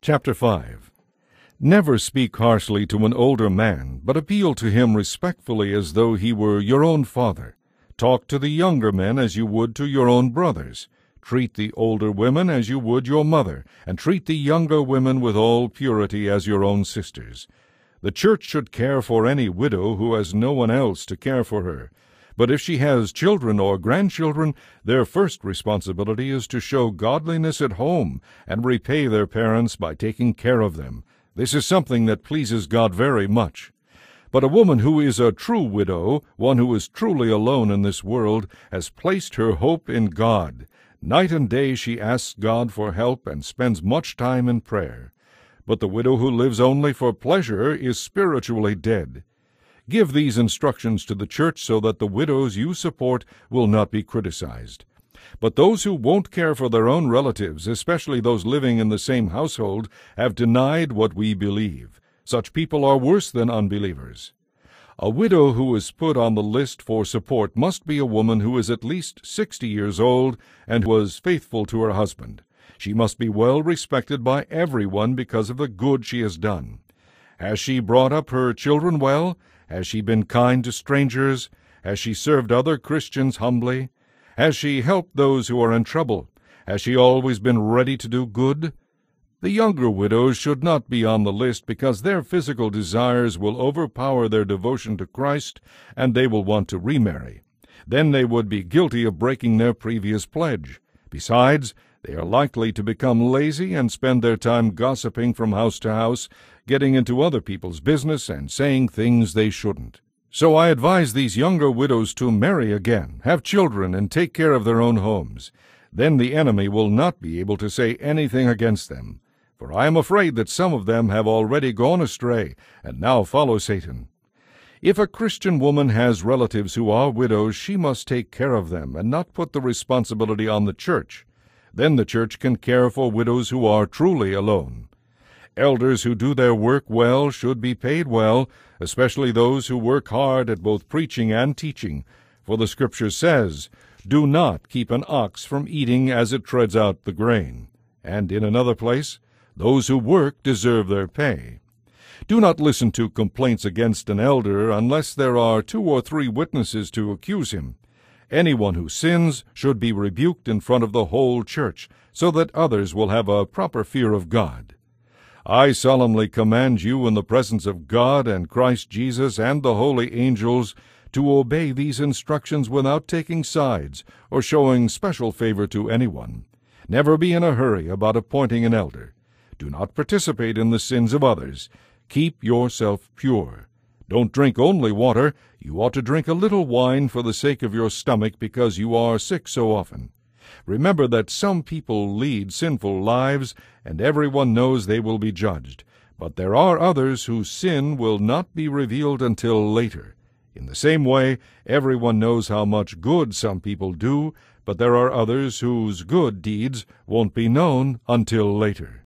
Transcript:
Chapter 5 Never speak harshly to an older man, but appeal to him respectfully as though he were your own father. Talk to the younger men as you would to your own brothers. Treat the older women as you would your mother, and treat the younger women with all purity as your own sisters. The church should care for any widow who has no one else to care for her. But if she has children or grandchildren, their first responsibility is to show godliness at home and repay their parents by taking care of them. This is something that pleases God very much. But a woman who is a true widow, one who is truly alone in this world, has placed her hope in God. Night and day she asks God for help and spends much time in prayer. But the widow who lives only for pleasure is spiritually dead. Give these instructions to the church so that the widows you support will not be criticized. But those who won't care for their own relatives, especially those living in the same household, have denied what we believe. Such people are worse than unbelievers. A widow who is put on the list for support must be a woman who is at least sixty years old and was faithful to her husband. She must be well respected by everyone because of the good she has done. Has she brought up her children well? Has she been kind to strangers? Has she served other Christians humbly? Has she helped those who are in trouble? Has she always been ready to do good? The younger widows should not be on the list because their physical desires will overpower their devotion to Christ and they will want to remarry. Then they would be guilty of breaking their previous pledge. Besides, they are likely to become lazy and spend their time gossiping from house to house, getting into other people's business and saying things they shouldn't. So I advise these younger widows to marry again, have children, and take care of their own homes. Then the enemy will not be able to say anything against them. For I am afraid that some of them have already gone astray and now follow Satan. If a Christian woman has relatives who are widows, she must take care of them and not put the responsibility on the church. Then the church can care for widows who are truly alone. Elders who do their work well should be paid well, especially those who work hard at both preaching and teaching. For the Scripture says, Do not keep an ox from eating as it treads out the grain. And in another place, Those who work deserve their pay. Do not listen to complaints against an elder unless there are two or three witnesses to accuse him. Anyone who sins should be rebuked in front of the whole church, so that others will have a proper fear of God. I solemnly command you in the presence of God and Christ Jesus and the holy angels to obey these instructions without taking sides or showing special favor to anyone. Never be in a hurry about appointing an elder. Do not participate in the sins of others. Keep yourself pure. Don't drink only water. You ought to drink a little wine for the sake of your stomach because you are sick so often. Remember that some people lead sinful lives, and everyone knows they will be judged. But there are others whose sin will not be revealed until later. In the same way, everyone knows how much good some people do, but there are others whose good deeds won't be known until later.